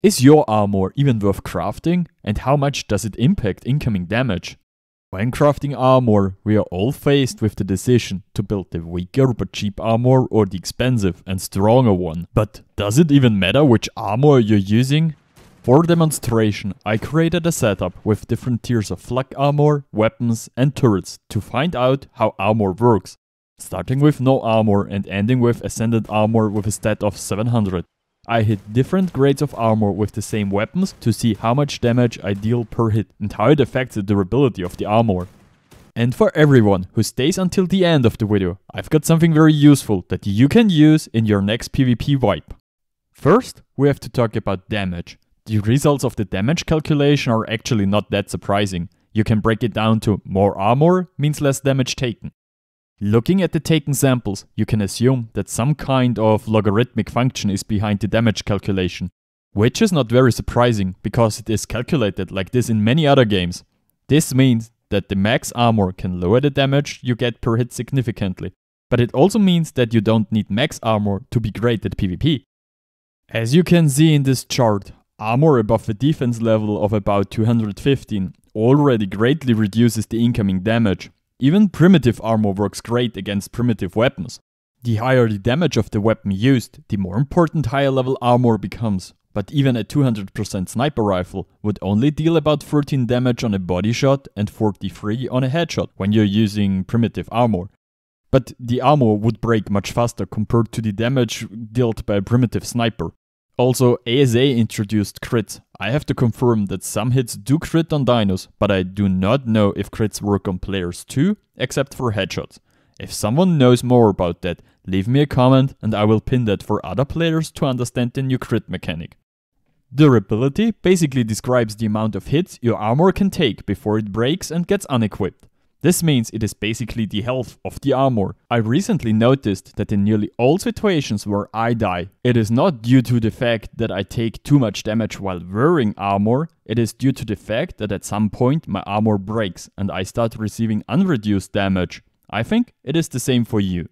Is your armor even worth crafting? And how much does it impact incoming damage? When crafting armor, we are all faced with the decision to build the weaker but cheap armor or the expensive and stronger one. But does it even matter which armor you're using? For demonstration, I created a setup with different tiers of flak armor, weapons and turrets to find out how armor works, starting with no armor and ending with ascended armor with a stat of 700. I hit different grades of armor with the same weapons to see how much damage I deal per hit and how it affects the durability of the armor. And for everyone who stays until the end of the video, I've got something very useful that you can use in your next PvP wipe. First, we have to talk about damage. The results of the damage calculation are actually not that surprising. You can break it down to more armor means less damage taken. Looking at the taken samples, you can assume that some kind of logarithmic function is behind the damage calculation, which is not very surprising because it is calculated like this in many other games. This means that the max armor can lower the damage you get per hit significantly, but it also means that you don't need max armor to be great at PvP. As you can see in this chart, armor above the defense level of about 215 already greatly reduces the incoming damage, even primitive armor works great against primitive weapons. The higher the damage of the weapon used, the more important higher level armor becomes. But even a 200% sniper rifle would only deal about 13 damage on a body shot and 43 on a headshot when you're using primitive armor. But the armor would break much faster compared to the damage dealt by a primitive sniper. Also, ASA introduced crit. I have to confirm that some hits do crit on dinos, but I do not know if crits work on players too, except for headshots. If someone knows more about that, leave me a comment and I will pin that for other players to understand the new crit mechanic. Durability basically describes the amount of hits your armor can take before it breaks and gets unequipped. This means it is basically the health of the armor. I recently noticed that in nearly all situations where I die, it is not due to the fact that I take too much damage while wearing armor, it is due to the fact that at some point my armor breaks and I start receiving unreduced damage. I think it is the same for you.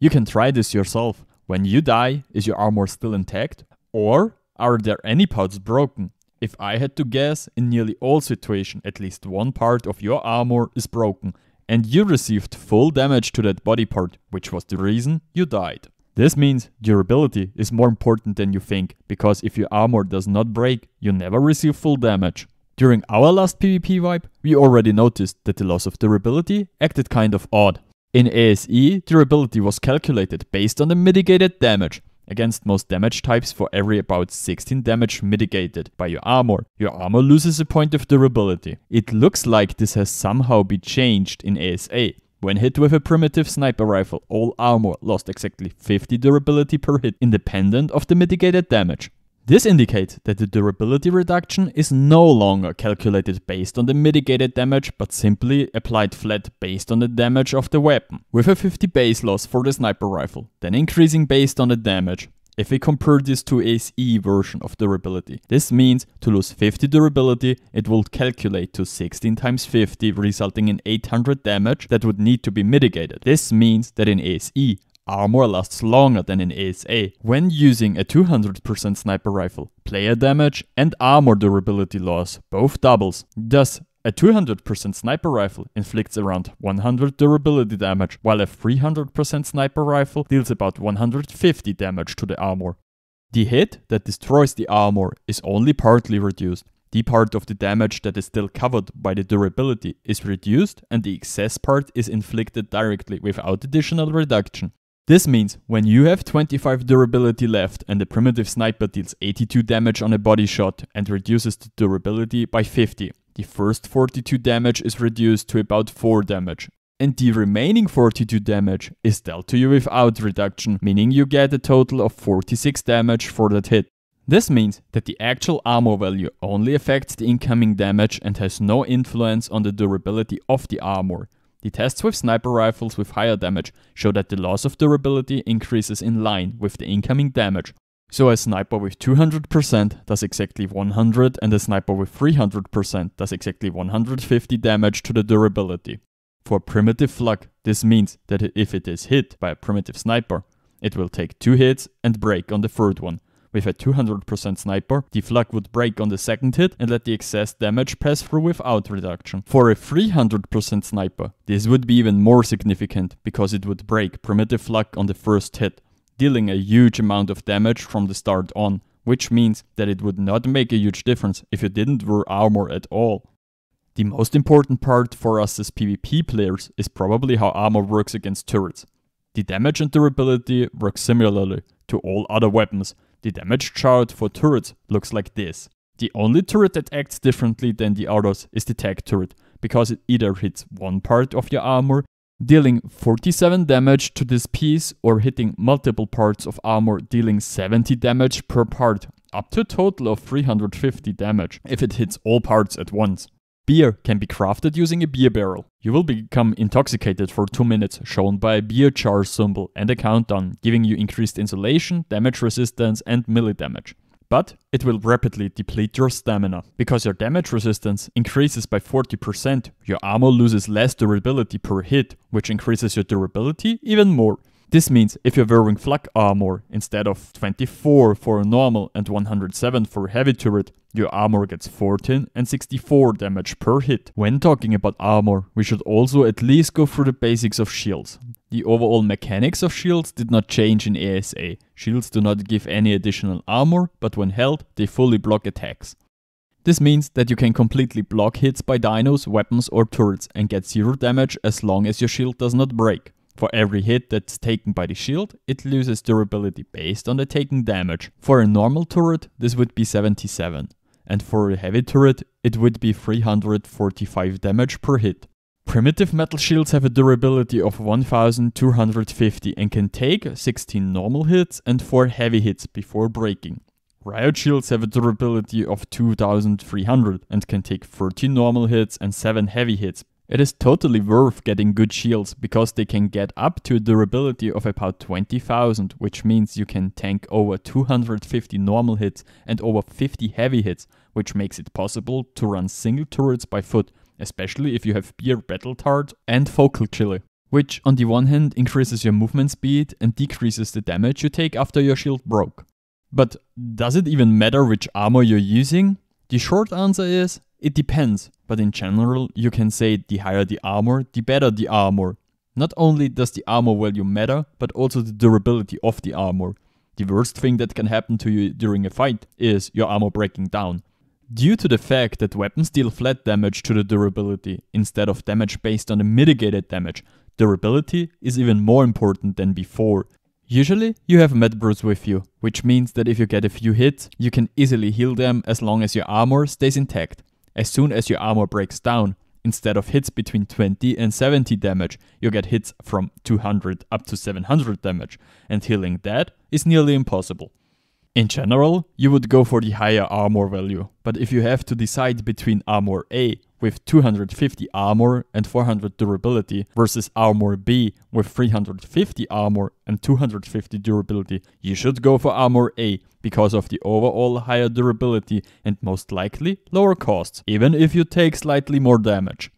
You can try this yourself. When you die, is your armor still intact? Or are there any parts broken? If I had to guess, in nearly all situations, at least one part of your armor is broken, and you received full damage to that body part, which was the reason you died. This means durability is more important than you think, because if your armor does not break, you never receive full damage. During our last PvP wipe, we already noticed that the loss of durability acted kind of odd. In ASE, durability was calculated based on the mitigated damage, against most damage types for every about 16 damage mitigated by your armor. Your armor loses a point of durability. It looks like this has somehow been changed in ASA. When hit with a primitive sniper rifle, all armor lost exactly 50 durability per hit, independent of the mitigated damage. This indicates that the durability reduction is no longer calculated based on the mitigated damage, but simply applied flat based on the damage of the weapon, with a 50 base loss for the sniper rifle, then increasing based on the damage. If we compare this to ASE version of durability, this means to lose 50 durability, it will calculate to 16 times 50, resulting in 800 damage that would need to be mitigated. This means that in ASE, armor lasts longer than in ASA. When using a 200% sniper rifle, player damage and armor durability loss both doubles. Thus, a 200% sniper rifle inflicts around 100 durability damage, while a 300% sniper rifle deals about 150 damage to the armor. The hit that destroys the armor is only partly reduced. The part of the damage that is still covered by the durability is reduced and the excess part is inflicted directly without additional reduction. This means when you have 25 durability left and the primitive sniper deals 82 damage on a body shot and reduces the durability by 50, the first 42 damage is reduced to about 4 damage. And the remaining 42 damage is dealt to you without reduction, meaning you get a total of 46 damage for that hit. This means that the actual armor value only affects the incoming damage and has no influence on the durability of the armor. The tests with sniper rifles with higher damage show that the loss of durability increases in line with the incoming damage. So a sniper with 200% does exactly 100 and a sniper with 300% does exactly 150 damage to the durability. For primitive flak, this means that if it is hit by a primitive sniper, it will take two hits and break on the third one. With a 200% sniper, the flak would break on the second hit and let the excess damage pass through without reduction. For a 300% sniper, this would be even more significant because it would break primitive flak on the first hit, dealing a huge amount of damage from the start on, which means that it would not make a huge difference if you didn't wear armor at all. The most important part for us as PvP players is probably how armor works against turrets. The damage and durability work similarly to all other weapons. The damage chart for turrets looks like this. The only turret that acts differently than the others is the Tek turret, because it either hits one part of your armor, dealing 47 damage to this piece, or hitting multiple parts of armor, dealing 70 damage per part, up to a total of 350 damage if it hits all parts at once. Beer can be crafted using a beer barrel. You will become intoxicated for 2 minutes, shown by a beer jar symbol and a countdown, giving you increased insulation, damage resistance, and melee damage. But it will rapidly deplete your stamina. Because your damage resistance increases by 40%, your armor loses less durability per hit, which increases your durability even more. This means if you're wearing flak armor instead of 24 for a normal and 107 for a heavy turret, your armor gets 14 and 64 damage per hit. When talking about armor, we should also at least go through the basics of shields. The overall mechanics of shields did not change in ASA. Shields do not give any additional armor, but when held, they fully block attacks. This means that you can completely block hits by dinos, weapons or turrets and get zero damage as long as your shield does not break. For every hit that's taken by the shield, it loses durability based on the taken damage. For a normal turret, this would be 77, and for a heavy turret, it would be 345 damage per hit. Primitive metal shields have a durability of 1250 and can take 16 normal hits and 4 heavy hits before breaking. Riot shields have a durability of 2300 and can take 13 normal hits and 7 heavy hits it is totally worth getting good shields because they can get up to a durability of about 20,000, which means you can tank over 250 normal hits and over 50 heavy hits, which makes it possible to run single turrets by foot, especially if you have beer battle tartare and focal chili, which on the one hand increases your movement speed and decreases the damage you take after your shield broke. But does it even matter which armor you're using? The short answer is it depends, but in general, you can say the higher the armor, the better the armor. Not only does the armor value matter, but also the durability of the armor. The worst thing that can happen to you during a fight is your armor breaking down. Due to the fact that weapons deal flat damage to the durability instead of damage based on the mitigated damage, durability is even more important than before. Usually, you have med brews with you, which means that if you get a few hits, you can easily heal them as long as your armor stays intact. As soon as your armor breaks down, instead of hits between 20 and 70 damage, you get hits from 200 up to 700 damage, and healing that is nearly impossible. In general, you would go for the higher armor value, but if you have to decide between armor A with 250 armor and 400 durability versus armor B with 350 armor and 250 durability, you should go for armor A because of the overall higher durability and most likely lower costs, even if you take slightly more damage.